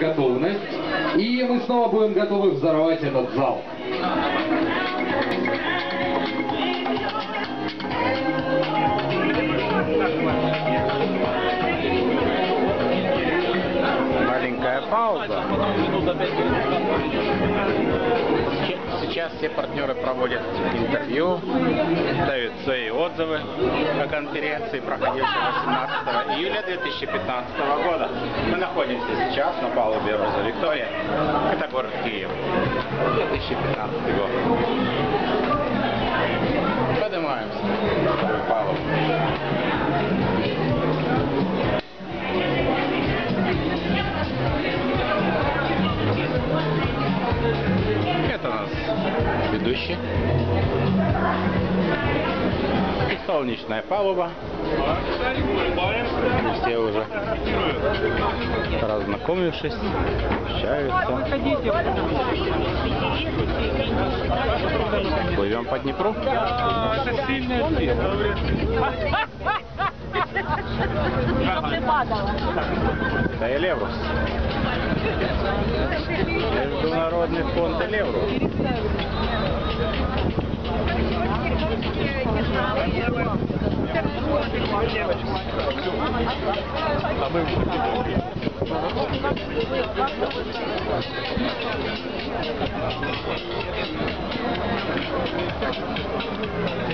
готовность. И мы снова будем готовы взорвать этот зал. Маленькая пауза. Все партнеры проводят интервью, дают свои отзывы о конференции, проходившей 18 июля 2015 года. Мы находимся сейчас на палубе Роза Виктория. Это город Киев. 2015 год. Поднимаемся на палубу. Это нас ведущий. И солнечная палуба. И все уже разнакомившись, общаются. Плывем по Днепру. Щоб не падала. Это Элеврус. Международный фонд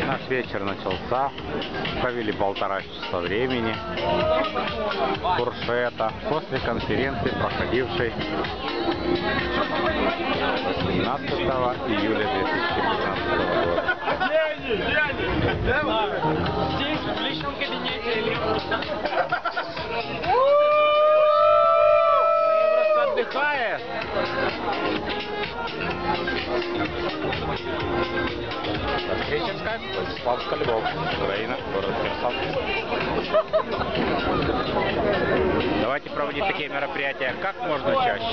Наш вечер начался. Провели полтора часа времени. Куршета. После конференции, проходившей 17 июля 2015 года. Отдыхает. Воскресенская, Владиславская, Львов, Украина, город Херсон. Давайте проводить такие мероприятия как можно чаще.